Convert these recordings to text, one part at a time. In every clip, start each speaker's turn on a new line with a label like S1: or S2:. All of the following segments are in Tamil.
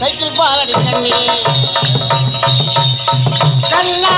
S1: சைக்கிள் பாலடி கண்ணி. கல்லா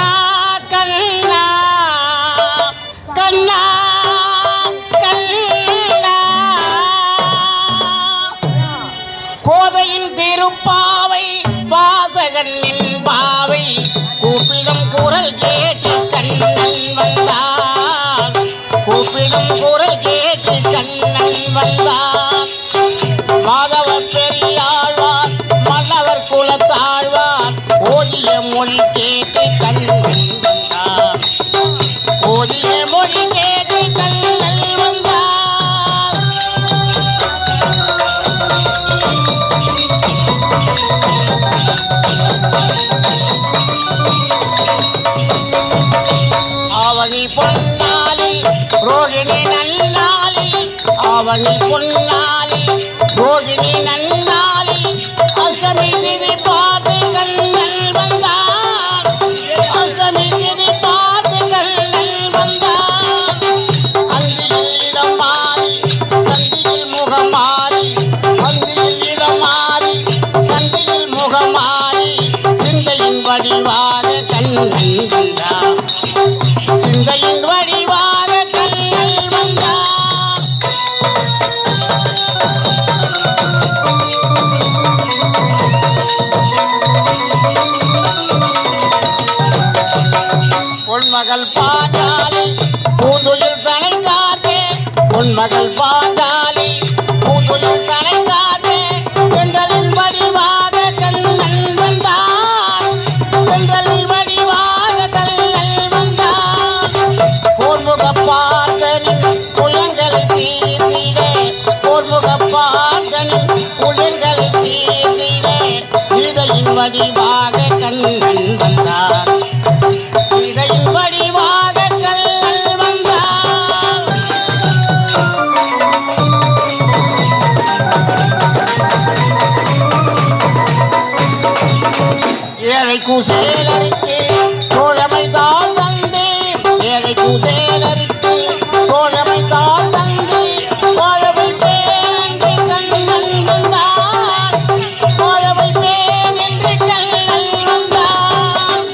S1: ஆவணி பொன்னாளி ரோகிணி நன்னாளி ஆவணி பொன்னாளி ரோகிணி நன்னாளி அஷ்டமி திதி பார்த்து கண்ணல் வந்தார். அஷ்டமி திதி பார்த்து கண்ணல் வந்தார். அந்தியில் இடம் மாறி சந்தியில் முகம் மாறி அந்தியில் இடம் மாறி சந்தியில் முகம் மாறி சிந்தையின் கண்ணன் வந்தார். பொன்மகள் பாஞ்சாலி பூந்துயில் தனை பெண்களின் தென்றலின் வடிவாக கண்ணன் வந்தான் பெண்களின் வடிவாக கண்ணன் வந்தான் போர்முக பார்த்தனின் புலங்களை தீர்த்திடே. போர்முக பார்த்தனின் புலங்களை தீர்த்திடே. சீதையின் வடிவாக கண்ணன் வந்தார் சீதையின் ஏழை குசேலருக்கு தோழமை தான் தந்தை. ஏழை குசேலருக்கு தோழமை தான் தந்தை கண்ணன் கண்ணன்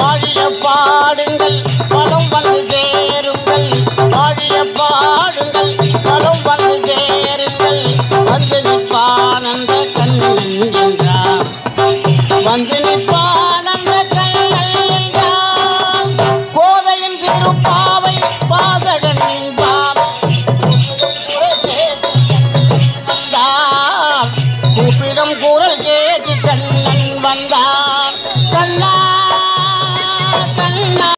S1: வாழிய பாடுங்கள் பலம் வந்து சேருங்கள். வாழிய பாடுங்கள் பலம் வந்து சேருங்கள். வந்து நிற்பானந்த கண்ணன் என்றார் வந்து குரல் கேட்டு கண்ணன் வந்தான்